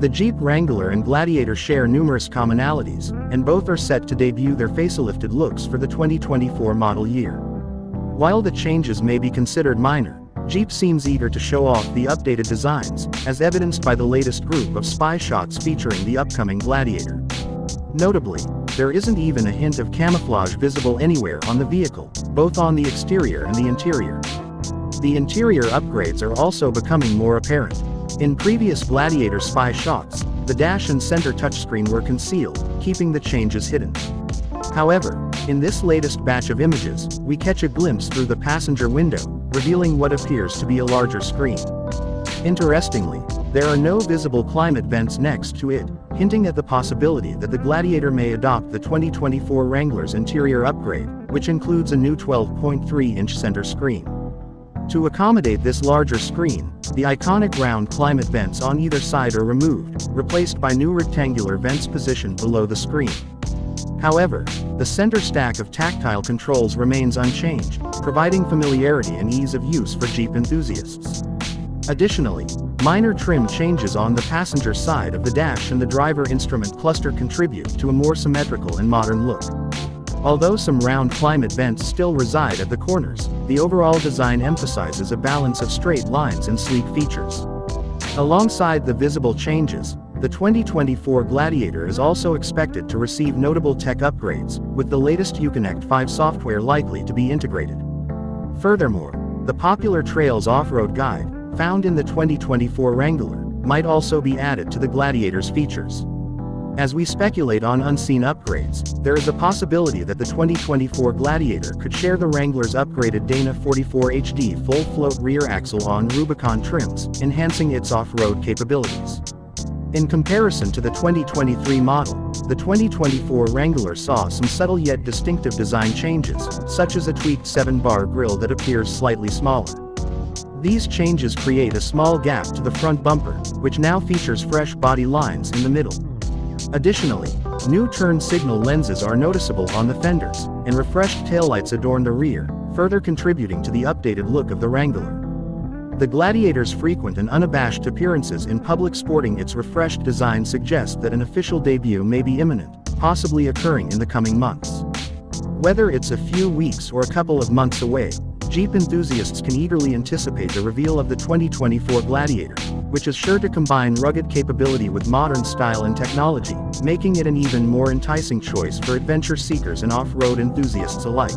The Jeep Wrangler and Gladiator share numerous commonalities, and both are set to debut their facelifted looks for the 2024 model year. While the changes may be considered minor, Jeep seems eager to show off the updated designs, as evidenced by the latest group of spy shots featuring the upcoming Gladiator. Notably, there isn't even a hint of camouflage visible anywhere on the vehicle, both on the exterior and the interior. The interior upgrades are also becoming more apparent. In previous Gladiator spy shots, the dash and center touchscreen were concealed, keeping the changes hidden. However, in this latest batch of images, we catch a glimpse through the passenger window, revealing what appears to be a larger screen. Interestingly, there are no visible climate vents next to it, hinting at the possibility that the Gladiator may adopt the 2024 Wrangler's interior upgrade, which includes a new 12.3-inch center screen. To accommodate this larger screen, the iconic round climate vents on either side are removed, replaced by new rectangular vents positioned below the screen. However, the center stack of tactile controls remains unchanged, providing familiarity and ease of use for Jeep enthusiasts. Additionally, minor trim changes on the passenger side of the dash and the driver instrument cluster contribute to a more symmetrical and modern look. Although some round climate vents still reside at the corners, the overall design emphasizes a balance of straight lines and sleek features. Alongside the visible changes, the 2024 Gladiator is also expected to receive notable tech upgrades, with the latest Uconnect 5 software likely to be integrated. Furthermore, the popular Trails Off-Road Guide, found in the 2024 Wrangler, might also be added to the Gladiator's features. As we speculate on unseen upgrades, there is a possibility that the 2024 Gladiator could share the Wrangler's upgraded Dana 44 HD full-float rear axle on Rubicon trims, enhancing its off-road capabilities. In comparison to the 2023 model, the 2024 Wrangler saw some subtle yet distinctive design changes, such as a tweaked 7-bar grille that appears slightly smaller. These changes create a small gap to the front bumper, which now features fresh body lines in the middle. Additionally, new turn signal lenses are noticeable on the fenders, and refreshed taillights adorn the rear, further contributing to the updated look of the Wrangler. The Gladiator's frequent and unabashed appearances in public sporting its refreshed design suggest that an official debut may be imminent, possibly occurring in the coming months. Whether it's a few weeks or a couple of months away, Jeep enthusiasts can eagerly anticipate the reveal of the 2024 Gladiator, which is sure to combine rugged capability with modern style and technology, making it an even more enticing choice for adventure seekers and off-road enthusiasts alike.